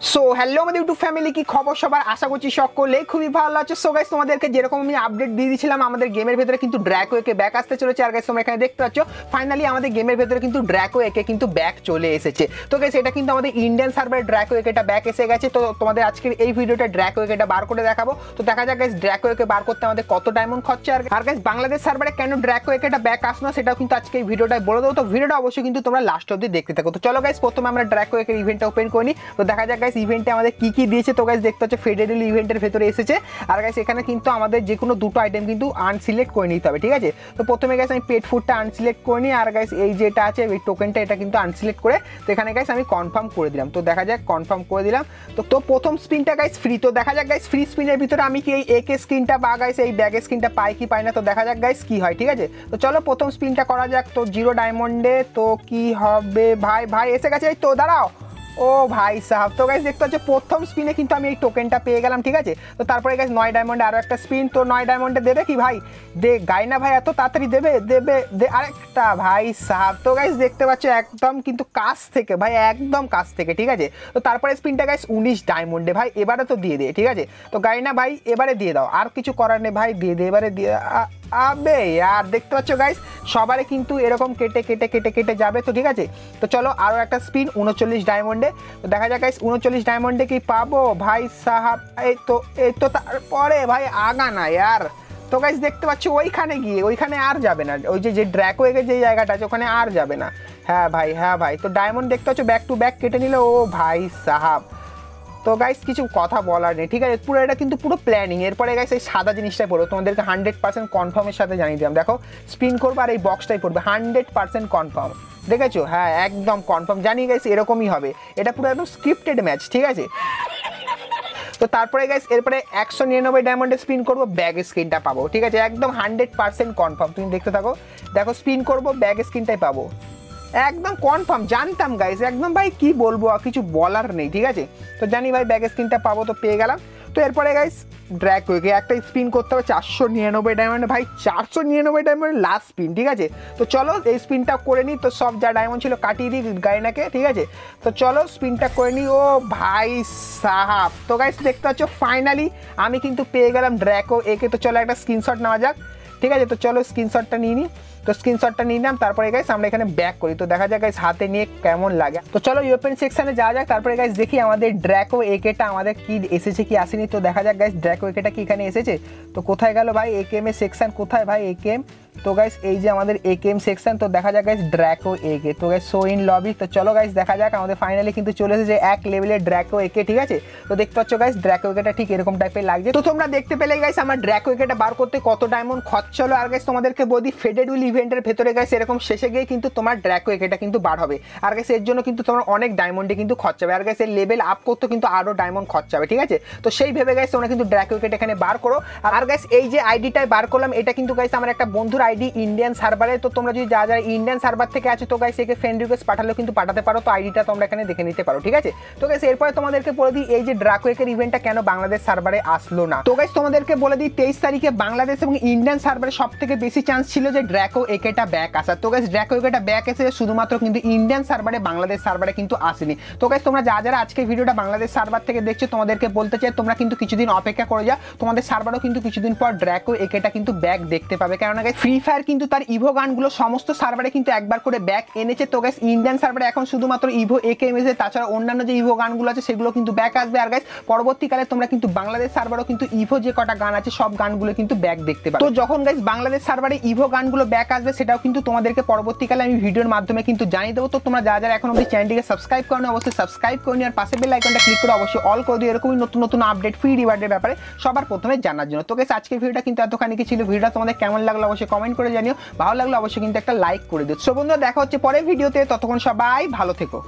So hello আমাদের YouTube family কি খবর সবার? আশা করছি সকলে খুবই ভালো আছে। সো গাইস তোমাদেরকে যেরকম আমি আপডেট দিয়ে দিয়েছিলাম, আমাদের গেমের ভেতরে কিন্তু ড্র্যাকো একে ব্যাক আসতে চলেছে। আর গাইস তোমরা এখানে দেখতে পাচ্ছ ফাইনালি আমাদের গেমের ভেতরে কিন্তু ড্র্যাকো একে কিন্তু ব্যাক চলে এসেছে। তো গাইস এটা কিন্তু আমাদের ইন্ডিয়ান সার্ভারে ড্র্যাকো একেটা ব্যাক এসে গেছে। তো, তোমাদের আজকের এই ভিডিওটা ড্র্যাকো একেটা বার করে দেখাবো। তো, দেখা যাক গাইস ড্র্যাকো একে বার করতে আমাদের কত ডায়মন্ড খরচা আর আর গাইস বাংলাদেশ সার্ভারে কেন ড্র্যাকো একেটা ব্যাক আসলো সেটাও কিন্তু আজকে এই ভিডিওটায় বলে দেবো। তো ভিডিওটা অবশ্যই কিন্তু তোমরা লাস্ট অব্দি দেখতে থাকো। তো, চলো গাইস প্রথমে আমরা ড্র্যাকো একের ইভেন্টটা ওপেন করি। তো, দেখা যাক গাইস ইভেন্টে আমাদের কি কি দিয়েছে, তো গাইস দেখতে হচ্ছে ফেডারেল ইভেন্টের ভেতরে এসেছে। আর গাইস এখানে কিন্তু আমাদের যে কোনো দুটো আইটেম কিন্তু আনসিলেক্ট করে নিতে হবে, ঠিক আছে? তো প্রথমে গাইস আমি পেট ফুডটা আনসিলেক্ট করে নিই, আর গাইস এই যেটা আছে, এই টোকেনটা এটা কিন্তু আনসিলেক্ট করে, তো এখানে গাইস আমি কনফার্ম করে দিলাম। তো দেখা যাক কনফার্ম করে দিলাম। তো তো প্রথম স্পিনটা গাইস ফ্রি তো দেখা যাক গাইস ফ্রি স্পিনের ভিতরে আমি কি এই একে স্ক্রিনটা বা গাইস এই ব্যাগের স্ক্রিনটা পাই কি পাই না, তো দেখা যাক গাইস কি হয়, ঠিক আছে? তো চলো প্রথম স্পিনটা করা যাক। তো জিরো ডায়মন্ডে তো কি হবে? ভাই ভাই, এসে গেছে। এই তো, দাঁড়াও। ও ভাই সাহাব, তো গাইজ দেখতে হচ্ছে প্রথম স্পিনে কিন্তু আমি এই টোকেনটা পেয়ে গেলাম, ঠিক আছে? তো তারপরে গাইজ নয় ডায়মন্ডে আরও একটা স্পিন তো নয় ডায়মন্ডে দেবে কি ভাই? দে গাইনা ভাই এত তাড়াতাড়ি দেবে দেবে, দে, আরেকটা ভাই সাহাব, তো গাইজ দেখতে পাচ্ছ একদম কিন্তু কাছ থেকে, ভাই একদম কাছ থেকে, ঠিক আছে? তো তারপরে স্পিনটা গাইজ উনিশ ডায়মন্ডে ভাই এবারে তো দিয়ে দে, ঠিক আছে? তো গাইনা ভাই এবারে দিয়ে দাও, আর কিছু করার নেই, ভাই দিয়ে দে, এবারে দিয়ে আবে, আর দেখতে পাচ্ছ গাইস সবারে কিন্তু এরকম কেটে কেটে কেটে কেটে যাবে। তো ঠিক আছে, তো চলো আরও একটা স্পিন উনচল্লিশ ডায়মন্ডে তো দেখা যাক গাইস উনচল্লিশ ডায়মন্ডে কি পাবো? ভাই সাহাব, এই তো এই তো তারপরে ভাই আগা না ইয়ার তো গাইস দেখতে পাচ্ছ ওইখানে গিয়ে, ওইখানে আর যাবে না। ওই যে যে ড্র্যাকওয়েগের যে জায়গাটা আছে, ওখানে আর যাবে না। হ্যাঁ ভাই হ্যাঁ ভাই, তো ডায়মন্ড দেখতে পাচ্ছ ব্যাক টু ব্যাক কেটে নিলে, ও ভাই সাহাব। তো গাইস কিছু কথা বলার নেই, ঠিক আছে? পুরো এটা কিন্তু পুরো প্ল্যানিং এরপরে গাইস এই সাদা জিনিসটাই পড়ব। তোমাদেরকে হান্ড্রেড পার্সেন্ট কনফার্মের সাথে জানিয়ে দিলাম। দেখো স্পিন করব আর এই বক্সটাই পড়বে। হান্ড্রেড পার্সেন্ট কনফার্ম দেখেছ? হ্যাঁ একদম কনফার্ম জানি গাইস এরকমই হবে। এটা পুরো একদম স্ক্রিপ্টেড ম্যাচ ঠিক আছে? তো তারপরে গাইস এরপরে একশো নিরানব্বই ডায়মন্ডে স্পিন করব ব্যাগ স্ক্রিনটা পাবো, ঠিক আছে? একদম হান্ড্রেড পার্সেন্ট কনফার্ম তুমি দেখতে থাকো। দেখো স্পিন করব ব্যাগ স্ক্রিনটাই পাবো। একদম কনফার্ম জানতাম গাইস একদম, ভাই, কি বলব, আর কিছু বলার নেই, ঠিক আছে? তো জানি, ভাই ব্যাগ স্ক্রিনটা পাবো, তো পেয়ে গেলাম। তো এরপরে গাইস ড্র্যাক উইকে একটা স্পিন করতে হবে, চারশো নিরানব্বই ডায়মন্ড ভাই, চারশো নিরানব্বই ডায়মন্ড লাস্ট স্পিন ঠিক আছে? তো চলো, এই স্পিনটা করে নিই, তো সব যা ডায়মন্ড ছিল কাটিয়ে দিই গাইনাকে ঠিক আছে? তো চলো স্পিনটা করে নিই, ও ভাই সাহাব। তো গাইস দেখতে পাচ্ছ ফাইনালি আমি কিন্তু পেয়ে গেলাম ড্র্যাকো একে তো চলো একটা স্ক্রিনশট নেওয়া যাক, ঠিক আছে? তো চলো স্ক্রিনশটটা নিয়ে নিই। তো স্ক্রিনশটটা নিয়ে নিলাম, তারপরে গাইস আমরা এখানে ব্যাক করি। তো দেখা যাক গাইস হাতে নিয়ে কেমন লাগে। তো চলো ইউপেন সেকশনে যাওয়া যাক, তারপরে গাইস দেখি আমাদের ড্র্যাকো একেটা আমাদের কি এসেছে, কি আসেনি। তো দেখা যাক গাইস ড্র্যাকো একেটা কি এখানে এসেছে। তো কোথায় গেল ভাই একেএম এর সেকশন কোথায় ভাই এ একেএম তো গাইস এই যে আমাদের এ একেএম সেকশন তো দেখা যাক গাইস ড্র্যাকো একে তো গাইস শো ইন লবি তো চলো গাইস দেখা যাক আমাদের ফাইনালি কিন্তু চলে এসেছে এক লেভেলের ড্র্যাকো একে ঠিক আছে? তো দেখতে পাচ্ছ গাইস ড্র্যাকো একেটা ঠিক এরকম টাইপের লাগছে। তো তোমরা দেখতে পেলে গাইস আমার ড্র্যাকো একেটা বার করতে কত ডায়মন্ড খরচা হলো, আর গাইস তোমাদেরকে বলি ফেডেডুল ইভেন্টের ভেতরে গাইস এরকম শেষে গিয়ে কিন্তু তোমার ড্র্যাকো একেটা কিন্তু বার হবে। আর গাইস এর জন্য কিন্তু তোমার অনেক ডায়মন্ডে কিন্তু খরচা হবে। আর গাইস এর লেভেল আপ করতে কিন্তু আরও ডায়মন্ড খরচা হবে, ঠিক আছে? তো সেই ভেবে গাইস তোমরা কিন্তু ড্র্যাকো একেটা এখানে বার করো। আর গাইস এই যে আইডিটাই বার করলাম, এটা কিন্তু গাইস আমার একটা বন্ধুর আইডি ইন্ডিয়ান সার্ভারে তো তোমরা যদি যা যারা ইন্ডিয়ান সার্ভার থেকে আছো, তো গাইস একে ফ্রেন্ড রিকোয়েস্ট পাঠালেও কিন্তু পাঠাতে পারো। তো আইডিটা তোমরা এখানে দেখে নিতে পারো, ঠিক আছে? তো গাইস এরপরে তোমাদেরকে বলে দিই, এই যে ড্রাকো একের ইভেন্টটা কেন বাংলাদেশ সার্ভারে আসলো না? তো গাইস তোমাদেরকে বলে দিই, তেইশ তারিখে বাংলাদেশ এবং ইন্ডিয়ান সার্ভারে সব থেকে বেশি চান্স ছিল যে ড্র্যাকো একেটা ব্যাক আসার তো গাইস ড্র্যাকো একেটা ব্যাক এসে শুধুমাত্র কিন্তু ইন্ডিয়ান সার্ভারে বাংলাদেশ সার্ভারে কিন্তু আসেনি। তো গাইস তোমরা যা যারা আজকে ভিডিওটা বাংলাদেশ সার্ভার থেকে দেখছ, তোমাদেরকে বলতে চাই, তোমরা কিন্তু কিছুদিন অপেক্ষা করে যা তোমাদের সার্ভারও কিন্তু কিছুদিন পর ড্র্যাকো একেটা কিন্তু ব্যাক দেখতে পাবে। কেননা গাইস ফ্রি ফায়ার কিন্তু তার ইভো গানগুলো সমস্ত সার্ভারে কিন্তু একবার করে ব্যাক এনেছে। তো গাইস ইন্ডিয়ান সার্ভারে এখন শুধুমাত্র ইভো একে এমএসে তাছাড়া অন্যান্য যে ইভো গানগুলো আছে, সেগুলো কিন্তু ব্যাক আসবে। আর গাইস পরবর্তীকালে তোমরা কিন্তু বাংলাদেশ সার্ভারও কিন্তু ইভো যে কটা গান আছে, সব গানগুলো কিন্তু ব্যাক দেখতে পাবে। তো যখন গাইস বাংলাদেশ সার্ভারে ইভো গানগুলো ব্যাক আসবে, সেটাও কিন্তু তোমাদেরকে পরবর্তীকালে আমি ভিডিওর মাধ্যমে কিন্তু জানিয়ে দেবো। তো তোমরা যারা যারা এখন অবধি চ্যানেলটিকে সাবস্ক্রাইব করো অবশ্যই সাবস্ক্রাইব করে আর পাশে বেল আইকনটা ক্লিক করে অবশ্যই অল করে দিও। এরকমই নতুন নতুন আপডেট ফ্রি রিওয়ার্ডের ব্যাপারে সবার প্রথমে জানার জন্য। তো গাইস আজকের ভিডিওটা কিন্তু এতখানি কি ছিল? ভিডিওটা তোমাদের কেমন লাগল অবশ্যই কমেন্ট করে জানিও। ভালো লাগল অবশ্যই কিন্তু একটা লাইক করে দিও। সো বন্ধুরা, দেখা হচ্ছে পরের ভিডিওতে ততক্ষণ সবাই ভালো থেকো।